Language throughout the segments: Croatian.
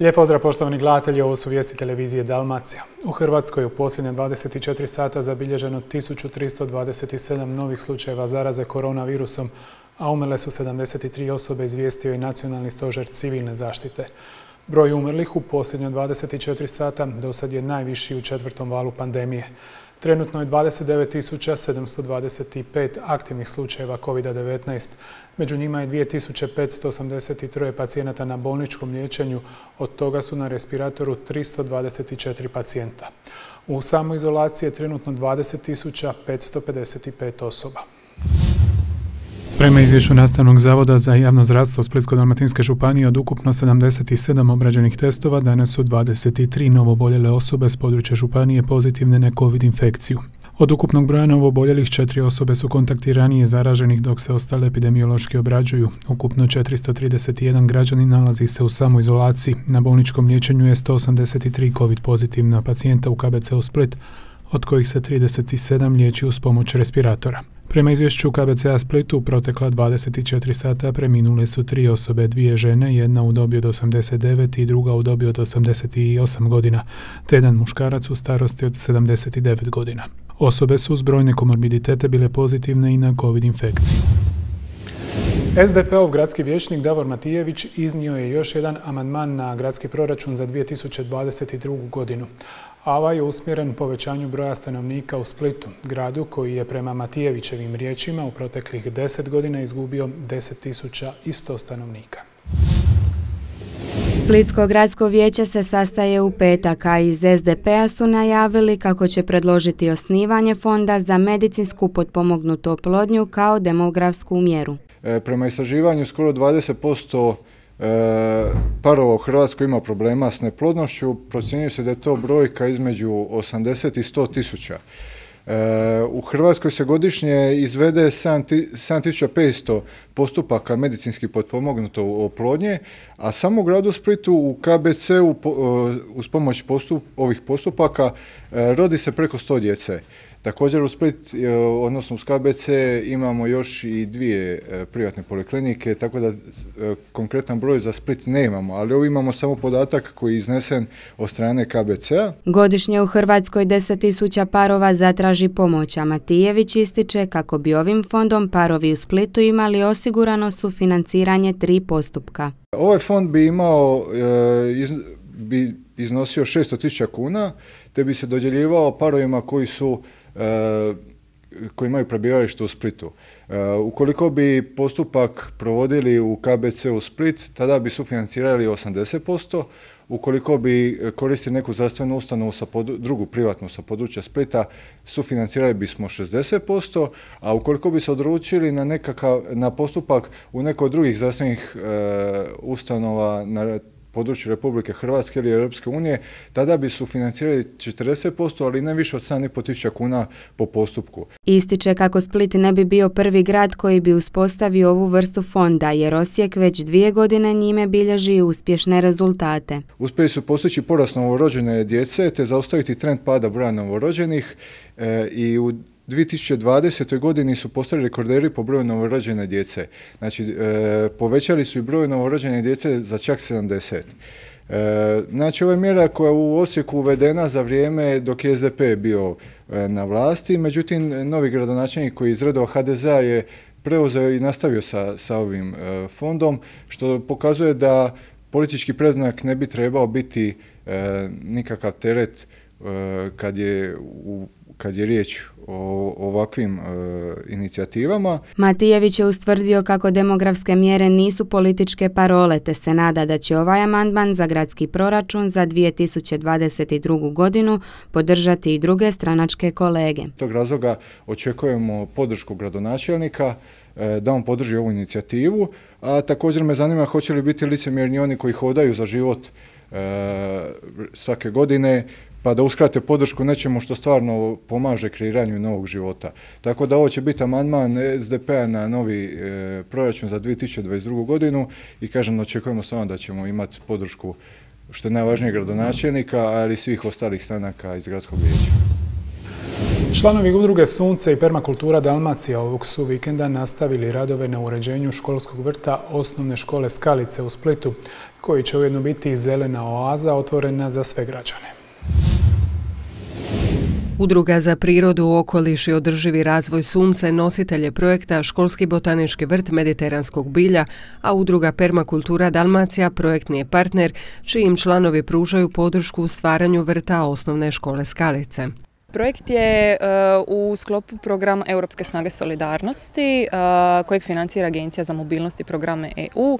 Lijep pozdrav poštovani gledatelji, ovo su vijesti televizije Dalmacija. U Hrvatskoj u posljednje 24 sata zabilježeno 1327 novih slučajeva zaraze koronavirusom, a umrle su 73 osobe, izvijestio i Nacionalni stožer civilne zaštite. Broj umrlih u posljednje 24 sata do sad je najviši u četvrtom valu pandemije. Trenutno je 29.725 aktivnih slučajeva COVID-19. Među njima je 2583 pacijenata na bolničkom liječenju, od toga su na respiratoru 324 pacijenta. U samoizolaciji je trenutno 20.555 osoba. Prema izvješću Nastavnog zavoda za javno zdravstvo Splitsko-dalmatinske županije od ukupno 77 obrađenih testova danas su 23 novoboljele osobe s područja županije pozitivne na COVID infekciju. Od ukupnog broja novoboljelih četiri osobe su kontaktiranije zaraženih dok se ostale epidemiološki obrađuju. Ukupno 431 građani nalazi se u samoizolaciji. Na bolničkom liječenju je 183 COVID pozitivna pacijenta u KBC u Split, od kojih se 37 liječi uz pomoć respiratora. Prema izvješću KBCA Splitu, protekla 24 sata preminule su tri osobe, dvije žene, jedna u dobi od 89 i druga u dobi od 88 godina, te jedan muškarac u starosti od 79 godina. Osobe su uz brojne komorbiditete bile pozitivne i na COVID infekciju. SDP-ov gradski vijećnik Davor Matijević iznio je još jedan amandman na gradski proračun za 2022. godinu. A ovaj je usmjeren povećanju broja stanovnika u Splitu, gradu koji je prema Matijevićevim riječima u proteklih 10 godina izgubio 10.100 stanovnika. Splitsko gradsko vijeće se sastaje u petak, a iz SDP-a su najavili kako će predložiti osnivanje fonda za medicinsku potpomognutu oplodnju kao demografsku mjeru. E, prema istraživanju skoro 20% e, parova u Hrvatskoj ima problema s neplodnošću, procjenjuje se da je to brojka između 80 i 100 tisuća. E, u Hrvatskoj se godišnje izvede 7500 postupaka medicinski potpomognuto oplodnje, a samo u gradu Splitu u KBC-u uz pomoć ovih postupaka rodi se preko 100 djece. Također u Split, e, odnosno u KBC imamo još i dvije e, privatne poliklinike, tako da e, konkretan broj za Split ne imamo, ali ovo imamo samo podatak koji je iznesen od strane KBC-a. Godišnje u Hrvatskoj 10.000 parova zatraži pomoć, a Matijević ističe kako bi ovim fondom parovi u Splitu imali osigurano sufinanciranje tri postupka. Ovaj fond bi imao, bi iznosio 600.000 kuna, te bi se dodjeljivao parovima koji su koji imaju prebivalište u Splitu. E, ukoliko bi postupak provodili u KBC u Split, tada bi sufinancirali 80%, ukoliko bi koristili neku zdravstvenu ustanovu sa drugu privatnu sa područja Splita, sufinancirali bismo 60%, a ukoliko bi se odručili na, nekakav, na postupak u nekoj drugih zdravstvenih e, ustanova na području Republike Hrvatske ili Europske unije, tada bi su financirali 40%, ali ne više od 7,5 tisuća kuna po postupku. Ističe kako Split ne bi bio prvi grad koji bi uspostavio ovu vrstu fonda, jer Osijek već dvije godine njime bilježi uspješne rezultate. Uspjeli su postići porast novorođene djece, te zaustaviti trend pada broja novorođenih e, i u 2020. godini su postali rekorderi po broju novorođene djece. Znači, e, povećali su i broj novorođene djece za čak 70. E, znači, ova je mjera koja je u Osijeku uvedena za vrijeme dok je SDP bio e, na vlasti, međutim, novi gradonačelnik koji je iz redova HDZ-a je preuzeo i nastavio sa, sa ovim fondom, što pokazuje da politički preznak ne bi trebao biti nikakav teret kad je u kad je riječ o ovakvim e, inicijativama. Matijević je ustvrdio kako demografske mjere nisu političke parole, te se nada da će ovaj amandman za gradski proračun za 2022. godinu podržati i druge stranačke kolege. Tog razloga očekujemo podršku gradonačelnika e, da on podrži ovu inicijativu, a također me zanima hoće li biti licemjerni oni koji hodaju za život e, svake godine pa da uskrate podršku nečemu što stvarno pomaže kreiranju novog života. Tako da ovo će biti amandman SDP-a na novi e, proračun za 2022. godinu i kažem očekujemo samo da ćemo imati podršku što je najvažnije gradonačelnika, ali i svih ostalih stranaka iz gradskog vijeća. Članovi udruge Sunce i Permakultura Dalmacija ovog su vikenda nastavili radove na uređenju školskog vrta osnovne škole Skalice u Splitu, koji će ujedno biti zelena oaza otvorena za sve građane. Udruga za prirodu, okoliš i održivi razvoj Sunce nositelj je projekta Školski botanički vrt mediteranskog bilja, a udruga Permakultura Dalmacija projektni je partner, čijim članovi pružaju podršku u stvaranju vrta osnovne škole Skalice. Projekt je e, u sklopu programa Europske snage solidarnosti e, kojeg financira Agencija za mobilnost i programe EU.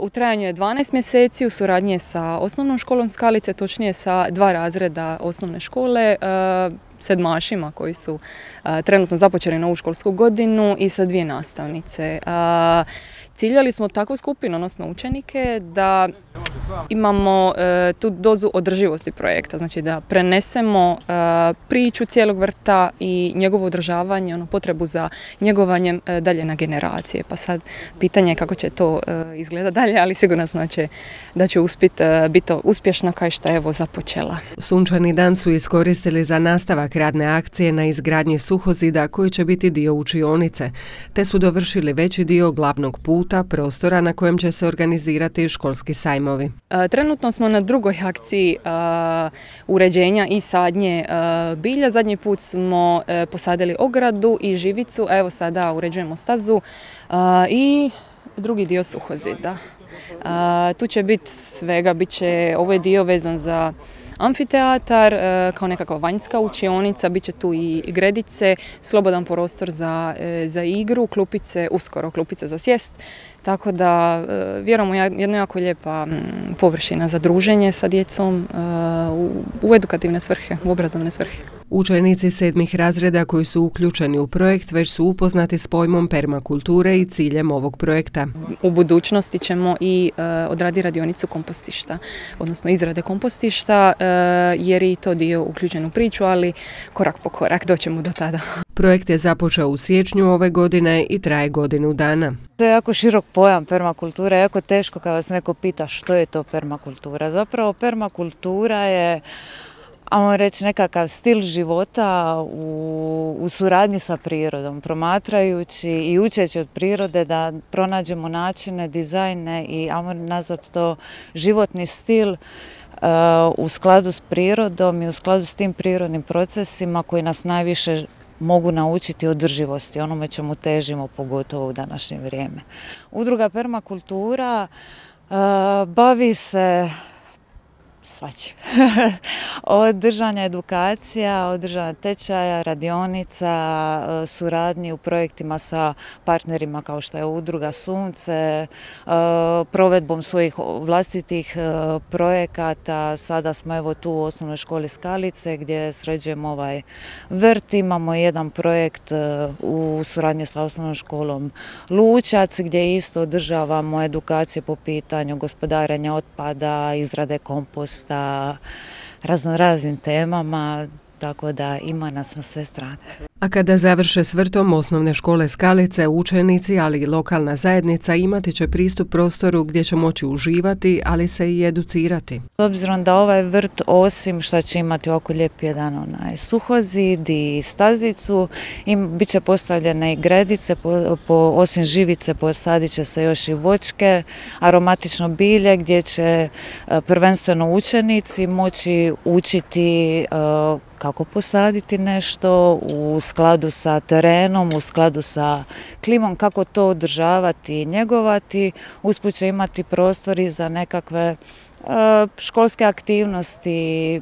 U trajanju je 12 mjeseci u suradnji sa osnovnom školom Skalice, točnije sa dva razreda osnovne škole, sedmašima koji su trenutno započeli novu školsku godinu i sa dvije nastavnice. Ciljali smo takvu skupinu, odnosno učenike, da imamo e, tu dozu održivosti projekta, znači da prenesemo e, priču cijelog vrta i njegovo održavanje, ono potrebu za njegovanjem e, dalje na generacije. Pa sad pitanje je kako će to izgleda dalje, ali sigurno znači da će uspjeti biti uspješna kao što evo započela. Sunčani dan su iskoristili za nastavak radne akcije na izgradnji suhozida koji će biti dio učionice, te su dovršili veći dio glavnog puta, prostora na kojem će se organizirati školski sajmovi. Trenutno smo na drugoj akciji uređenja i sadnje bilja. Zadnji put smo e, posadili ogradu i živicu, evo sada uređujemo stazu i drugi dio suhozida. Tu će biti svega, bit će ovaj dio vezan za amfiteatar, e, kao nekakva vanjska učionica, bit će tu i gredice, slobodan prostor za, e, za igru, klupice, uskoro klupice za sjest. Tako da e, vjerujemo jedna jako lijepa površina za druženje sa djecom u edukativne svrhe, u obrazovne svrhe. Učenici sedmih razreda koji su uključeni u projekt već su upoznati s pojmom permakulture i ciljem ovog projekta. U budućnosti ćemo i odradi radionicu kompostišta, odnosno izrade kompostišta, jer je i to dio uključen u priču, ali korak po korak doćemo do tada. Projekt je započeo u siječnju ove godine i traje godinu dana. To je jako širok pojam permakultura, jako teško kada vas neko pita što je to permakultura. Zapravo permakultura je ajmo reći, nekakav stil života u, u suradnji sa prirodom, promatrajući i učeći od prirode da pronađemo načine, dizajne i ajmo nazvat to životni stil u skladu s prirodom i u skladu s tim prirodnim procesima koji nas najviše mogu naučiti održivosti, onome čemu težimo pogotovo u današnje vrijeme. Udruga Permakultura uh, bavi se svačim. od držanja edukacija, od držanja tečaja, radionica, e, suradnji u projektima sa partnerima kao što je Udruga Sunce, e, provedbom svojih vlastitih e, projekata. Sada smo evo tu u osnovnoj školi Skalice gdje sređujemo ovaj vrt. Imamo jedan projekt u suradnji sa osnovnom školom Lučac gdje isto održavamo edukacije po pitanju gospodarenja otpada, izrade komposta, sa raznoraznim temama, tako da ima nas na sve strane. A kada završe s vrtom osnovne škole Skalice, učenici, ali i lokalna zajednica imati će pristup prostoru gdje će moći uživati, ali se i educirati. S obzirom da ovaj vrt, osim što će imati oko lijep jedan onaj suhozid i stazicu, im bit će postavljene i gredice, po, po, osim živice posadit će se još i vočke, aromatično bilje gdje će e, prvenstveno učenici moći učiti uh, kako posaditi nešto u skladu sa terenom, u skladu sa klimom, kako to održavati i njegovati. Usput će imati prostori za nekakve e, školske aktivnosti,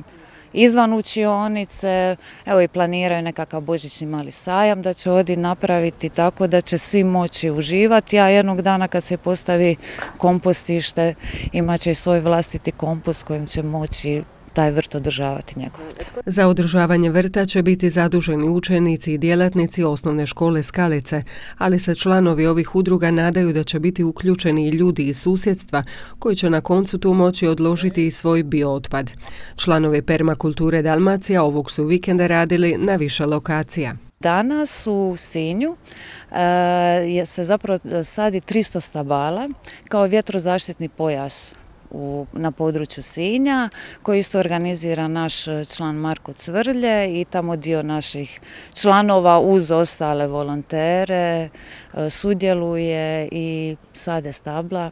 izvan učionice, evo i planiraju nekakav božićni mali sajam da će ovdje napraviti tako da će svi moći uživati, a jednog dana kad se postavi kompostište imat će i svoj vlastiti kompost kojim će moći taj vrt održavati njegovati. Za održavanje vrta će biti zaduženi učenici i djelatnici osnovne škole Skalice, ali se članovi ovih udruga nadaju da će biti uključeni i ljudi iz susjedstva koji će na koncu tu moći odložiti i svoj biootpad. Članovi permakulture Dalmacija ovog su vikenda radili na više lokacija. Danas u Sinju e, se zapravo sadi 300 stabala kao vjetrozaštitni pojas na području Sinja koji isto organizira naš član Marko Cvrlje i tamo dio naših članova uz ostale volontere e, sudjeluje i sade stabla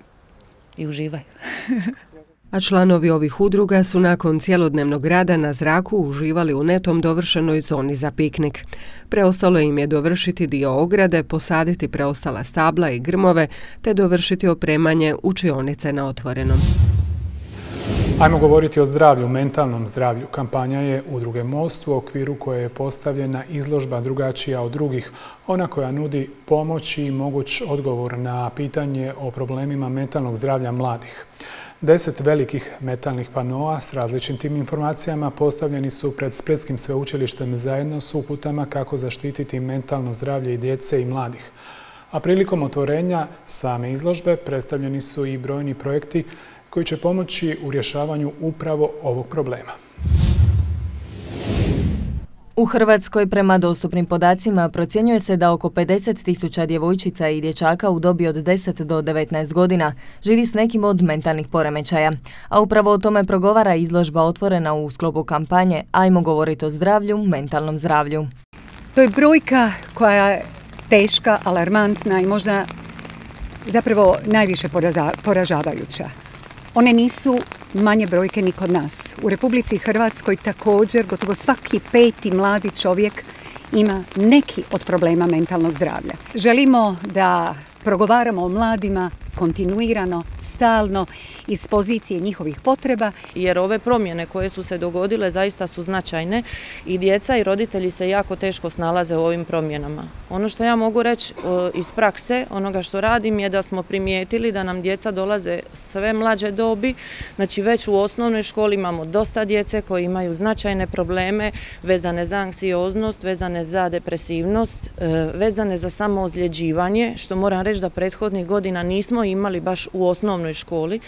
i uživaju. a članovi ovih udruga su nakon cjelodnevnog rada na zraku uživali u netom dovršenoj zoni za piknik. Preostalo im je dovršiti dio ograde, posaditi preostala stabla i grmove, te dovršiti opremanje učionice na otvorenom. Ajmo govoriti o zdravlju, mentalnom zdravlju. Kampanja je Udruge Most u okviru koje je postavljena izložba drugačija od drugih, ona koja nudi pomoć i moguć odgovor na pitanje o problemima mentalnog zdravlja mladih. Deset velikih metalnih panoa s različitim informacijama postavljeni su pred Splitskim sveučilištem zajedno s uputama kako zaštititi mentalno zdravlje i djece i mladih. A prilikom otvorenja same izložbe predstavljeni su i brojni projekti koji će pomoći u rješavanju upravo ovog problema. U Hrvatskoj prema dostupnim podacima procjenjuje se da oko 50 tisuća djevojčica i dječaka u dobi od 10 do 19 godina živi s nekim od mentalnih poremećaja, a upravo o tome progovara izložba otvorena u sklopu kampanje Ajmo govoriti o zdravlju, mentalnom zdravlju. To je brojka koja je teška, alarmantna i možda zapravo najviše poražavajuća. One nisu manje brojke ni kod nas. U Republici Hrvatskoj također gotovo svaki peti mladi čovjek ima neki od problema mentalnog zdravlja. Želimo da progovaramo o mladima kontinuirano, stalno iz pozicije njihovih potreba. Jer ove promjene koje su se dogodile zaista su značajne i djeca i roditelji se jako teško snalaze u ovim promjenama. Ono što ja mogu reći iz prakse, onoga što radim je da smo primijetili da nam djeca dolaze sve mlađe dobi, znači već u osnovnoj školi imamo dosta djece koji imaju značajne probleme vezane za anksioznost, vezane za depresivnost, e, vezane za samoozljeđivanje, što moram reći da prethodnih godina nismo imali baš u osnovnoj školi.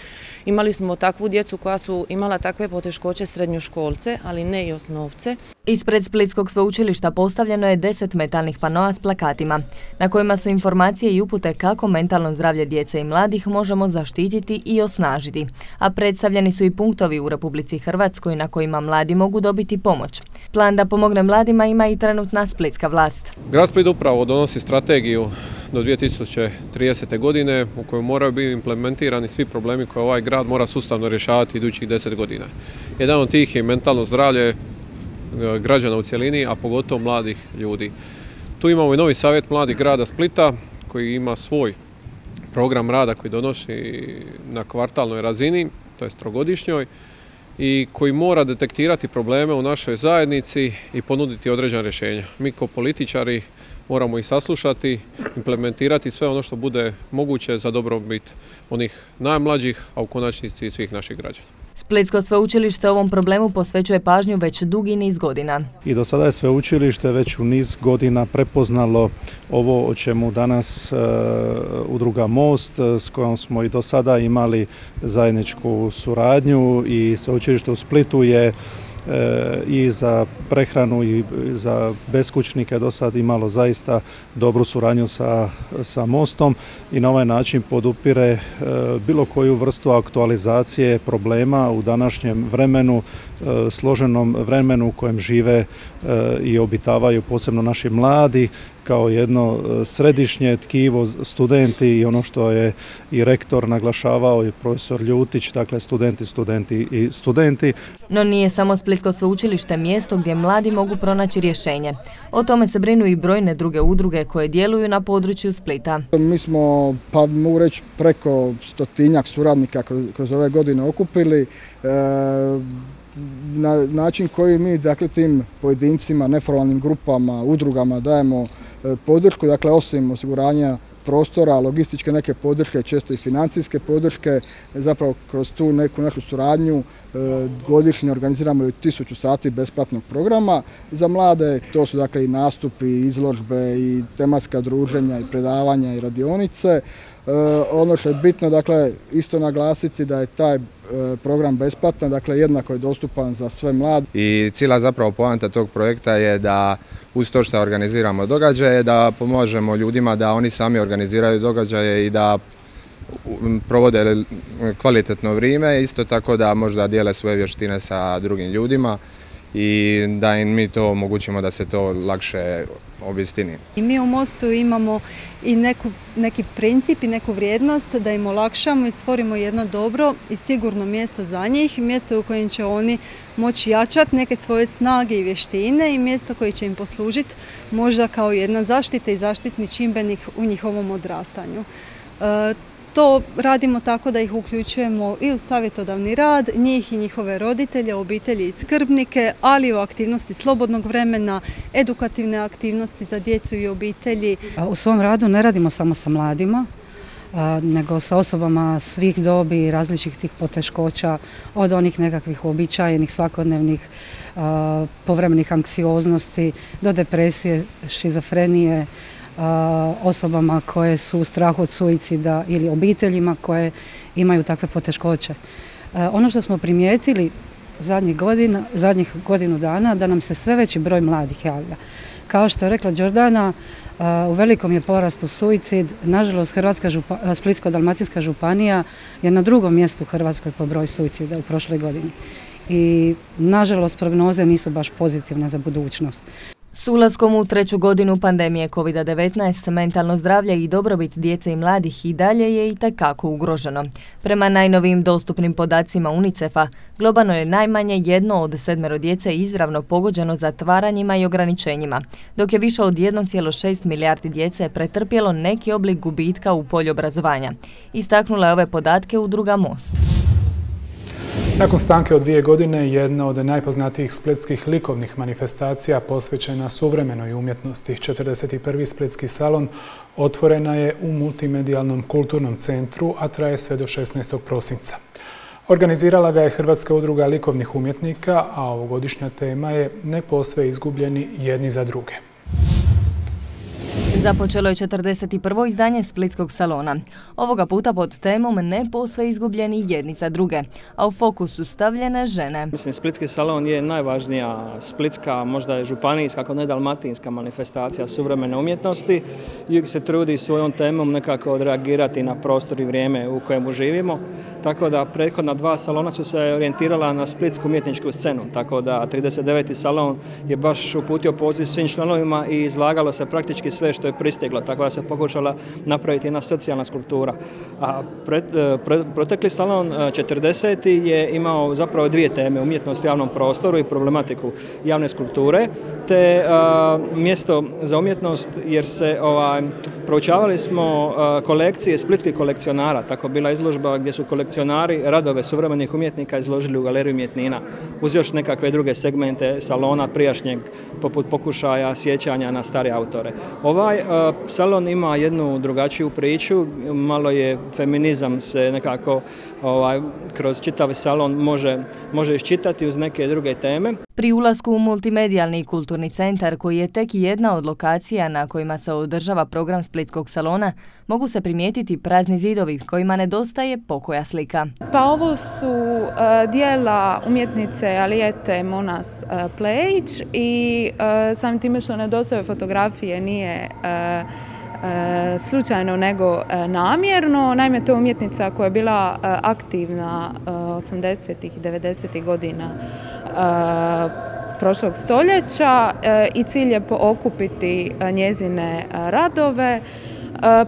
Imali smo takvu djecu koja su imala takve poteškoće srednjoškolce, ali ne i osnovce. Ispred Splitskog sveučilišta postavljeno je deset metalnih panoa s plakatima, na kojima su informacije i upute kako mentalno zdravlje djece i mladih možemo zaštititi i osnažiti, a predstavljeni su i punktovi u Republici Hrvatskoj na kojima mladi mogu dobiti pomoć. Plan da pomogne mladima ima i trenutna splitska vlast. Grad Split upravo donosi strategiju do 2030. godine u kojoj moraju biti implementirani svi problemi koje ovaj grad mora sustavno rješavati idućih 10 godina. Jedan od tih je mentalno zdravlje građana u cjelini, a pogotovo mladih ljudi. Tu imamo i novi savjet mladih grada Splita koji ima svoj program rada koji donosi na kvartalnoj razini, to je trogodišnjoj, i koji mora detektirati probleme u našoj zajednici i ponuditi određena rješenja. Mi kao političari moramo ih saslušati, implementirati sve ono što bude moguće za dobrobit onih najmlađih, a u konačnici svih naših građana. Splitsko sveučilište ovom problemu posvećuje pažnju već dugi niz godina. I do sada je sveučilište već u niz godina prepoznalo ovo o čemu danas e, udruga Most e, s kojom smo i do sada imali zajedničku suradnju i sveučilište u Splitu je i za prehranu i za beskućnike do sad imalo zaista dobru suradnju sa, sa mostom i na ovaj način podupire e, bilo koju vrstu aktualizacije problema u današnjem vremenu, složenom vremenu u kojem žive e, i obitavaju posebno naši mladi kao jedno e, središnje tkivo studenti i ono što je i rektor naglašavao i profesor Ljutić, dakle studenti, studenti i studenti. No nije samo Splitsko sveučilište mjesto gdje mladi mogu pronaći rješenje. O tome se brinu i brojne druge udruge koje djeluju na području Splita. Mi smo, pa mogu reći, preko stotinjak suradnika kroz, ove godine okupili. E, na način koji mi dakle tim pojedincima, neformalnim grupama, udrugama dajemo E, podršku, dakle osim osiguranja prostora, logističke neke podrške, često i financijske podrške, zapravo kroz tu neku našu suradnju e, godišnje organiziramo i tisuću sati besplatnog programa za mlade, to su dakle i nastupi, izložbe i tematska druženja i predavanja i radionice. E, ono što je bitno, dakle, isto naglasiti da je taj program besplatan, dakle jednako je dostupan za sve mlade. I cijela zapravo poanta tog projekta je da uz to što organiziramo događaje, da pomožemo ljudima da oni sami organiziraju događaje i da provode kvalitetno vrijeme, isto tako da možda dijele svoje vještine sa drugim ljudima i da im mi to omogućimo da se to lakše obistini. I mi u Mostu imamo i neku, neki princip i neku vrijednost da im olakšamo i stvorimo jedno dobro i sigurno mjesto za njih, mjesto u kojem će oni moći jačati neke svoje snage i vještine i mjesto koje će im poslužiti možda kao jedna zaštita i zaštitni čimbenik u njihovom odrastanju. E, to radimo tako da ih uključujemo i u savjetodavni rad, njih i njihove roditelje, obitelji i skrbnike, ali i u aktivnosti slobodnog vremena, edukativne aktivnosti za djecu i obitelji. U svom radu ne radimo samo sa mladima, nego sa osobama svih dobi i različitih poteškoća, od onih nekakvih uobičajenih svakodnevnih povremenih anksioznosti do depresije, šizofrenije, osobama koje su u strahu od suicida ili obiteljima koje imaju takve poteškoće. Ono što smo primijetili zadnjih, godina, zadnjih godinu dana da nam se sve veći broj mladih javlja. Kao što je rekla Đordana, u velikom je porastu suicid. Nažalost, Hrvatska Splitsko-Dalmatinska županija je na drugom mjestu u Hrvatskoj po broju suicida u prošloj godini. I nažalost prognoze nisu baš pozitivne za budućnost. S ulaskom u treću godinu pandemije COVID-19 mentalno zdravlje i dobrobit djece i mladih i dalje je i takako ugroženo. Prema najnovijim dostupnim podacima UNICEF-a, globalno je najmanje jedno od sedmero djece izravno pogođeno zatvaranjima i ograničenjima, dok je više od 1,6 milijardi djece pretrpjelo neki oblik gubitka u polju obrazovanja. Istaknula je ove podatke udruga Most. Nakon stanke od dvije godine, jedna od najpoznatijih splitskih likovnih manifestacija posvećena suvremenoj umjetnosti, 41. splitski salon, otvorena je u multimedijalnom kulturnom centru, a traje sve do 16. prosinca. Organizirala ga je Hrvatska udruga likovnih umjetnika, a ovogodišnja tema je Ne posve izgubljeni jedni za druge. Započelo je 41. izdanje Splitskog salona. Ovoga puta pod temom ne posve izgubljeni jedni za druge, a u fokusu stavljene žene. Mislim, Splitski salon je najvažnija splitska, možda je županijska, ako ne dalmatinska manifestacija suvremene umjetnosti. Jug se trudi svojom temom nekako odreagirati na prostor i vrijeme u kojemu živimo. Tako da prethodna dva salona su se orijentirala na splitsku umjetničku scenu. Tako da 39. salon je baš uputio poziv svim članovima i izlagalo se praktički sve što je pristiglo, tako da se pokušala napraviti jedna socijalna skultura. A e, protekli salon 40. E, je imao zapravo dvije teme, umjetnost u javnom prostoru i problematiku javne skulture, te e, mjesto za umjetnost jer se ovaj, proučavali smo kolekcije splitskih kolekcionara, tako bila izložba gdje su kolekcionari radove suvremenih umjetnika izložili u galeriju umjetnina, uz još nekakve druge segmente salona prijašnjeg, poput pokušaja sjećanja na stare autore. Ovaj salon ima jednu drugačiju priču, malo je feminizam se nekako ovaj, kroz čitav salon može, može iščitati uz neke druge teme. Pri ulasku u multimedijalni kulturni centar, koji je tek jedna od lokacija na kojima se održava program Splitskog salona, mogu se primijetiti prazni zidovi kojima nedostaje pokoja slika. Pa ovo su uh, dijela umjetnice Alijete Monas uh, Plejić i uh, samim time što nedostaje fotografije nije slučajno nego namjerno. Naime, to je umjetnica koja je bila aktivna 80. i 90. godina prošlog stoljeća i cilj je okupiti njezine radove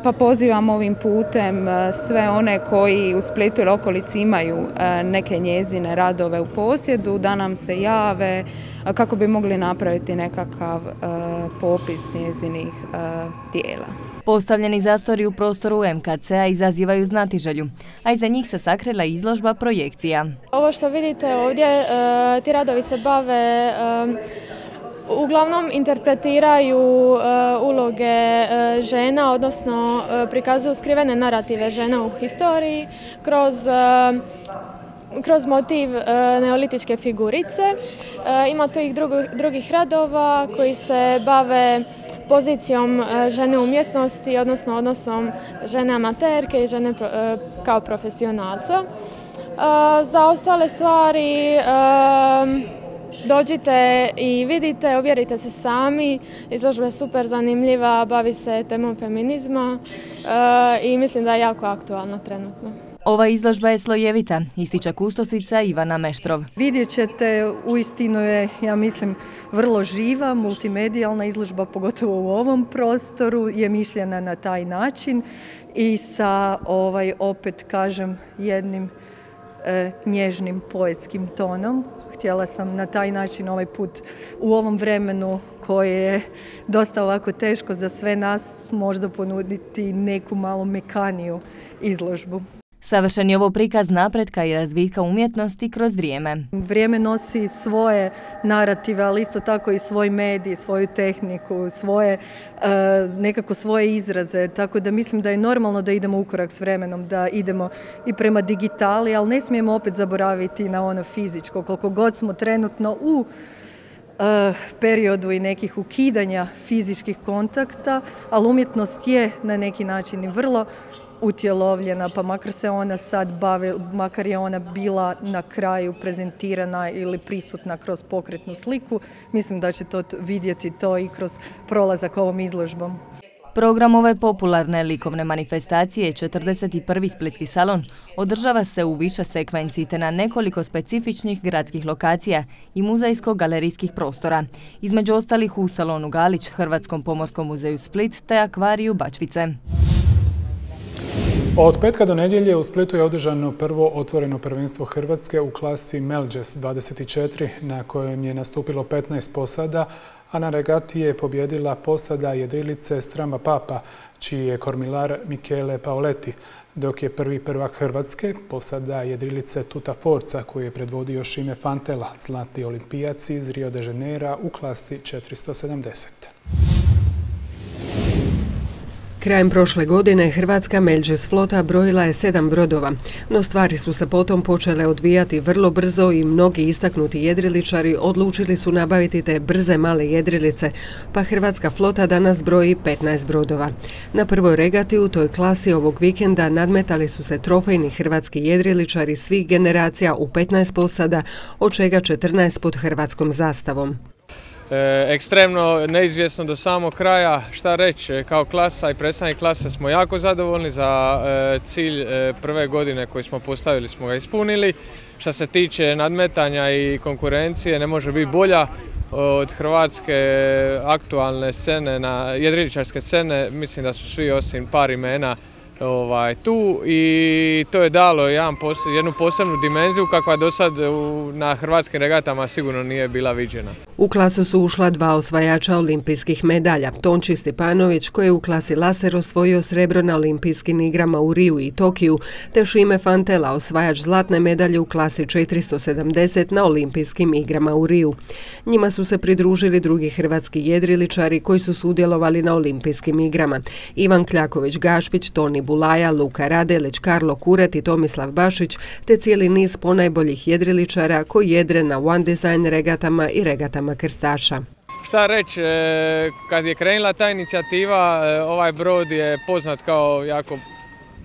pa pozivam ovim putem sve one koji u Splitu ili okolici imaju neke njezine radove u posjedu da nam se jave kako bi mogli napraviti nekakav popis njezinih dijela. Postavljeni zastori u prostoru MKC-a izazivaju znatiželju, a iza njih se sakrila izložba projekcija. Ovo što vidite ovdje, ti radovi se bave uglavnom interpretiraju uloge žena, odnosno prikazuju skrivene narative žena u historiji kroz kroz motiv neolitičke figurice. Ima tu i drugih radova koji se bave pozicijom žene umjetnosti, odnosno odnosom žene amaterke i žene kao profesionalca. Za ostale stvari dođite i vidite, uvjerite se sami. Izložba je super zanimljiva, bavi se temom feminizma i mislim da je jako aktualna trenutno. Ova izložba je slojevita, ističe kustosica Ivana Meštrov. Vidjet ćete, uistinu je, ja mislim, vrlo živa, multimedijalna izložba, pogotovo u ovom prostoru, je mišljena na taj način i sa, ovaj, opet kažem, jednim nježnim poetskim tonom. Htjela sam na taj način ovaj put u ovom vremenu koje je dosta ovako teško za sve nas možda ponuditi neku malo mekaniju izložbu. Savršen je ovo prikaz napretka i razvitka umjetnosti kroz vrijeme. Vrijeme nosi svoje narative, ali isto tako i svoj medij, svoju tehniku, svoje, e, nekako svoje izraze. Tako da mislim da je normalno da idemo ukorak s vremenom, da idemo i prema digitali, ali ne smijemo opet zaboraviti na ono fizičko. Koliko god smo trenutno u e, periodu i nekih ukidanja fizičkih kontakta, ali umjetnost je na neki način i vrlo utjelovljena, pa makar se ona sad bavi, makar je ona bila na kraju prezentirana ili prisutna kroz pokretnu sliku, mislim da će to vidjeti to i kroz prolazak ovom izložbom. Program ove popularne likovne manifestacije 41. Splitski salon održava se u više sekvenci te na nekoliko specifičnih gradskih lokacija i muzejsko-galerijskih prostora. Između ostalih u salonu Galić, Hrvatskom pomorskom muzeju Split te akvariju Bačvice. Od petka do nedjelje u Splitu je održano prvo otvoreno prvenstvo Hrvatske u klasi Melges 24 na kojem je nastupilo 15 posada, a na regati je pobjedila posada jedrilice Strama Papa, čiji je kormilar Michele Paoletti, dok je prvi prvak Hrvatske posada jedrilice Tuta Forca koju je predvodio Šime Fantela, zlatni olimpijac iz Rio de Janeira u klasi 470. Krajem prošle godine Hrvatska Melđes flota brojila je sedam brodova, no stvari su se potom počele odvijati vrlo brzo i mnogi istaknuti jedriličari odlučili su nabaviti te brze male jedrilice, pa Hrvatska flota danas broji 15 brodova. Na prvoj regati u toj klasi ovog vikenda nadmetali su se trofejni hrvatski jedriličari svih generacija u 15 posada, od čega 14 pod hrvatskom zastavom. E, ekstremno neizvjesno do samog kraja. Šta reći, e, kao klasa i predstavnik klase smo jako zadovoljni za e, cilj prve godine koji smo postavili smo ga ispunili. Što se tiče nadmetanja i konkurencije ne može biti bolja od hrvatske aktualne scene, na jedriličarske scene. Mislim da su svi osim par imena ovaj, tu i to je dalo jedan jednu posebnu dimenziju kakva do sad na hrvatskim regatama sigurno nije bila viđena. U klasu su ušla dva osvajača olimpijskih medalja. Tonči Stepanović koji je u klasi laser osvojio srebro na olimpijskim igrama u Riju i Tokiju, te Šime Fantela osvajač zlatne medalje u klasi 470 na olimpijskim igrama u Riju. Njima su se pridružili drugi hrvatski jedriličari koji su sudjelovali na olimpijskim igrama. Ivan Kljaković Gašpić, Toni Bulaja, Luka Radelić, Karlo Kuret i Tomislav Bašić, te cijeli niz ponajboljih jedriličara koji jedre na One Design regatama i regatama krstaša. Šta reći, e, kad je krenula ta inicijativa, e, ovaj brod je poznat kao jako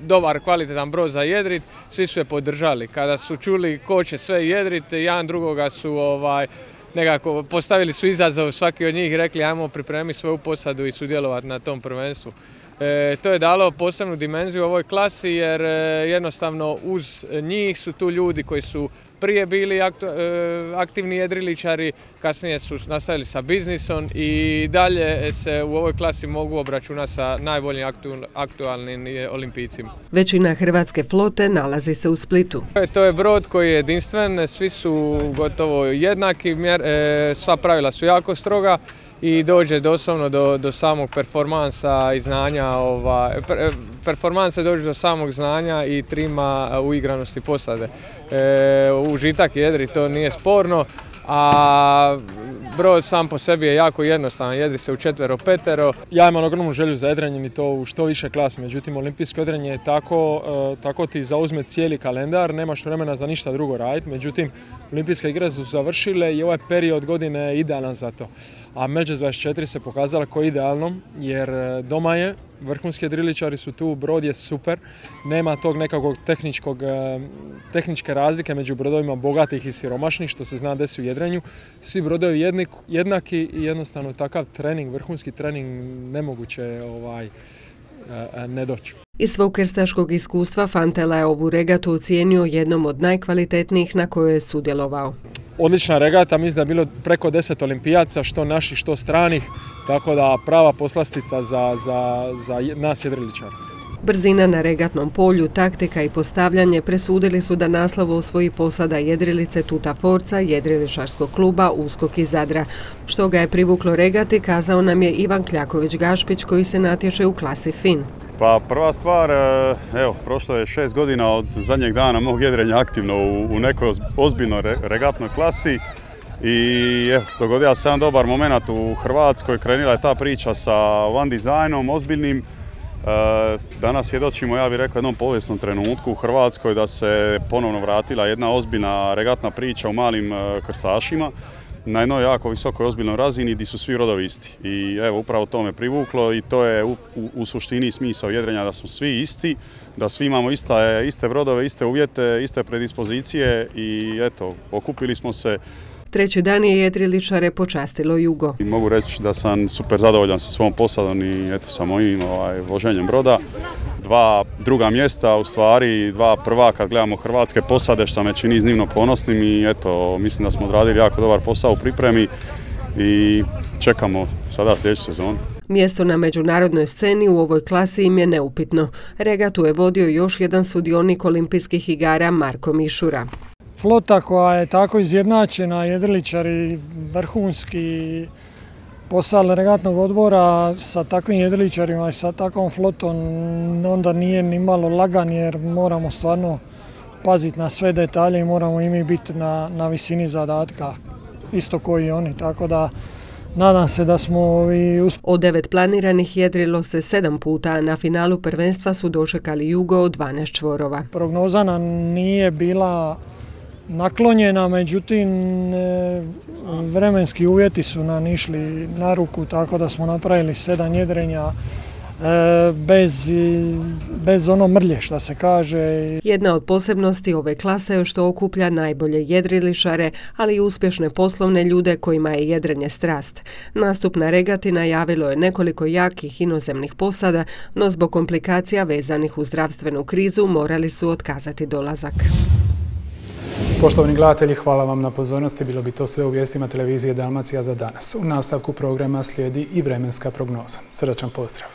dobar, kvalitetan brod za jedrit, svi su je podržali. Kada su čuli ko će sve jedrit, jedan drugoga su ovaj, nekako postavili su izazov svaki od njih rekli ajmo pripremiti svoju posadu i sudjelovati na tom prvenstvu. E, to je dalo posebnu dimenziju ovoj klasi jer e, jednostavno uz njih su tu ljudi koji su prije bili e, aktivni jedriličari, kasnije su nastavili sa biznisom i dalje se u ovoj klasi mogu obračunati sa najboljim aktualnim olimpijcima. Većina hrvatske flote nalazi se u Splitu. To je brod koji je jedinstven, svi su gotovo jednaki, sva pravila su jako stroga i dođe doslovno do, do samog performansa i znanja, ova, performansa dođe do samog znanja i trima uigranosti posade. E, užitak jedri, to nije sporno, a brod sam po sebi je jako jednostavan, jedri se u četvero petero. Ja imam ogromnu želju za jedrenjem i to u što više klase, međutim olimpijsko jedrenje je tako, e, tako ti zauzme cijeli kalendar, nemaš vremena za ništa drugo raditi, međutim olimpijske igre su završile i ovaj period godine je idealan za to. A Međes 24 se pokazala kao idealno jer e, doma je, vrhunski jedriličari su tu, brod je super, nema tog nekakvog tehničkog, tehničke razlike među brodovima bogatih i siromašnih, što se zna desi u jedrenju. Svi brodovi jednaki i jednostavno takav trening, vrhunski trening nemoguće ovaj, ne doći. Iz svog krstaškog iskustva Fantela je ovu regatu ocijenio jednom od najkvalitetnijih na kojoj je sudjelovao. Odlična regata, mislim da je bilo preko deset olimpijaca, što naših, što stranih, tako da prava poslastica za, za, za nas jedriličara. Brzina na regatnom polju, taktika i postavljanje presudili su da naslov osvoji posada jedrilice Tuta Forca, jedriličarskog kluba Uskok iz Zadra. Što ga je privuklo regati, kazao nam je Ivan Kljaković-Gašpić koji se natječe u klasi FIN. Pa prva stvar, e, evo, prošlo je šest godina od zadnjeg dana mog jedrenja aktivno u, nekoj ozbiljnoj regatnoj klasi i evo, dogodio se jedan dobar moment u Hrvatskoj, krenila je ta priča sa van dizajnom, ozbiljnim. E, danas svjedočimo, ja bih rekao, jednom povijesnom trenutku u Hrvatskoj da se ponovno vratila jedna ozbiljna regatna priča u malim e, krstašima na jednoj jako visokoj ozbiljnoj razini gdje su svi rodovi isti. I evo, upravo to me privuklo i to je u, suštini smisao jedrenja da smo svi isti, da svi imamo ista, iste brodove, iste uvjete, iste predispozicije i eto, okupili smo se Treći dan je jedriličare počastilo Jugo. Mogu reći da sam super zadovoljan sa svom posadom i eto, sa mojim ovaj, voženjem broda dva druga mjesta, u stvari dva prva kad gledamo hrvatske posade što me čini iznimno ponosnim i eto mislim da smo odradili jako dobar posao u pripremi i čekamo sada sljedeću sezonu. Mjesto na međunarodnoj sceni u ovoj klasi im je neupitno. Regatu je vodio još jedan sudionik olimpijskih igara Marko Mišura. Flota koja je tako izjednačena, jedriličari vrhunski, posao regatnog odbora sa takvim jedriličarima i sa takvom flotom onda nije ni malo lagan jer moramo stvarno paziti na sve detalje i moramo i mi biti na, na visini zadatka isto koji i oni, tako da nadam se da smo i Od devet planiranih jedrilo se sedam puta, a na finalu prvenstva su dočekali Jugo od 12 čvorova. Prognoza nam nije bila naklonjena, međutim e, vremenski uvjeti su nam išli na ruku tako da smo napravili sedam jedrenja e, bez, bez ono mrlje što se kaže. Jedna od posebnosti ove klase je što okuplja najbolje jedrilišare, ali i uspješne poslovne ljude kojima je jedrenje strast. Nastup na regati najavilo je nekoliko jakih inozemnih posada, no zbog komplikacija vezanih u zdravstvenu krizu morali su otkazati dolazak. Poštovani gledatelji, hvala vam na pozornosti. Bilo bi to sve u vijestima televizije Dalmacija za danas. U nastavku programa slijedi i vremenska prognoza. Srdačan pozdrav!